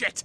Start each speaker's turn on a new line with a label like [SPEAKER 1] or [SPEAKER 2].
[SPEAKER 1] Shit!